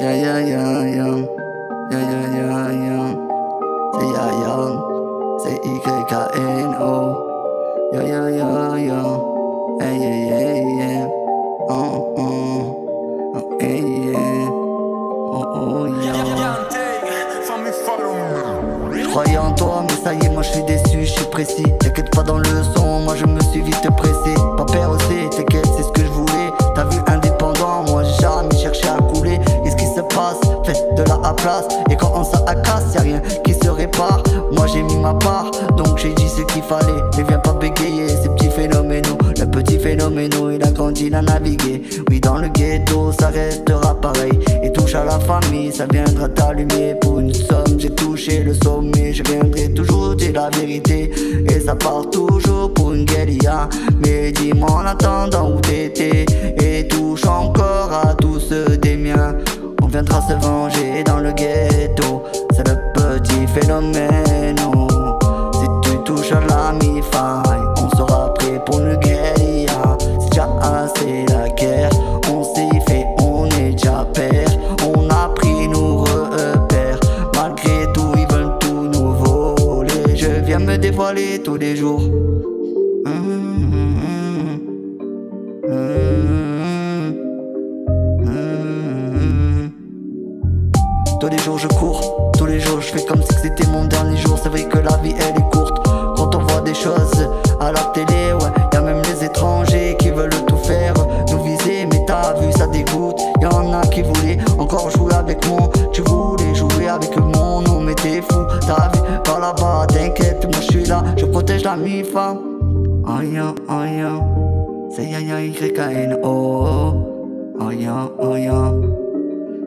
Yeah, yeah, yeah, yeah. Yeah, yeah, yeah, yeah. C'est ya, ya. C'est Y-K-N-O. Yeah, yeah, yeah, yeah. Hey, yeah, yeah, yeah. Oh, oh. Oh, hey, yeah. Oh, oh, yeah. Croyais en toi, mais ça y est, moi je suis déçu, je suis précis. T'inquiète pas dans le son, moi je me suis vite Et quand on s'acasse, y'a rien qui se répare. Moi j'ai mis ma part, donc j'ai dit ce qu'il fallait. Mais viens pas bégayer, ces petits phénoménaux. Le petit phénoménaux, il a grandi, il a navigué. Oui, dans le ghetto, ça restera pareil. Et touche à la famille, ça viendra t'allumer. Pour une somme, j'ai touché le sommet. Je viendrai toujours dire la vérité. Et ça part toujours pour une guérilla. Mais dis-moi en attendant où t'étais. Se venger dans le ghetto. C'est le petit phénomène. Si tu touches à la mi-faille, on sera prêt pour une guérilla. C'est déjà assez la guerre. On s'y fait, on est déjà père. On a pris nos repères. Malgré tout, ils veulent tout nous voler. Je viens me dévoiler tous les jours. Tous les jours je cours, tous les jours je fais comme si c'était mon dernier jour. C'est vrai que la vie elle est courte. Quand on voit des choses à la télé, ouais, y a même les étrangers qui veulent tout faire, nous viser. Mais t'as vu, ça dégoûte. Y en a qui voulaient encore jouer avec moi. Tu voulais jouer avec mon nom, mais t'es fou. T'as vu, par là-bas, t'inquiète, moi je suis là, je protège la mi-femme. Ya, ya, c'est ya ya Y-K-N-O. Ya, ya.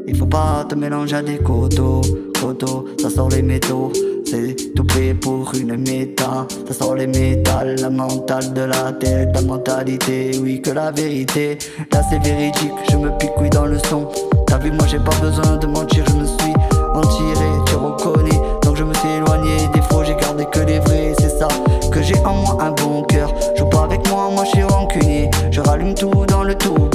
Il faut pas te mélanger à des coteaux, coteaux, ça sort les métaux. C'est tout prêt pour une méta, ça sort les métals, la mentale de la tête, la mentalité, oui que la vérité. Là c'est véridique, je me picouille dans le son. T'as vu, moi j'ai pas besoin de mentir, je me suis en tiré, tu reconnais. Donc je me suis éloigné des faux, j'ai gardé que les vrais, c'est ça que j'ai en moi un bon cœur. Joue pas avec moi, moi je suis rancunier, je rallume tout dans le tout.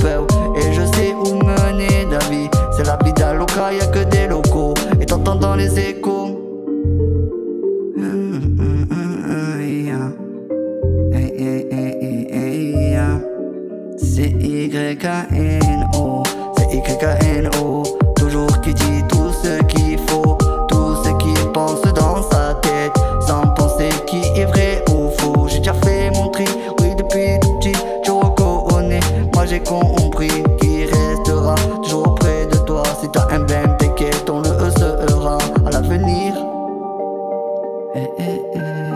C'est Y-A-N-O, c'est Y-A-N-O, toujours qui dit tout ce qu'il faut, tout ce qu'il pense dans sa tête, sans penser qui est vrai ou faux. J'ai déjà fait mon tri, oui, depuis tout petit, je reconnais, moi j'ai compris. eh, eh, eh.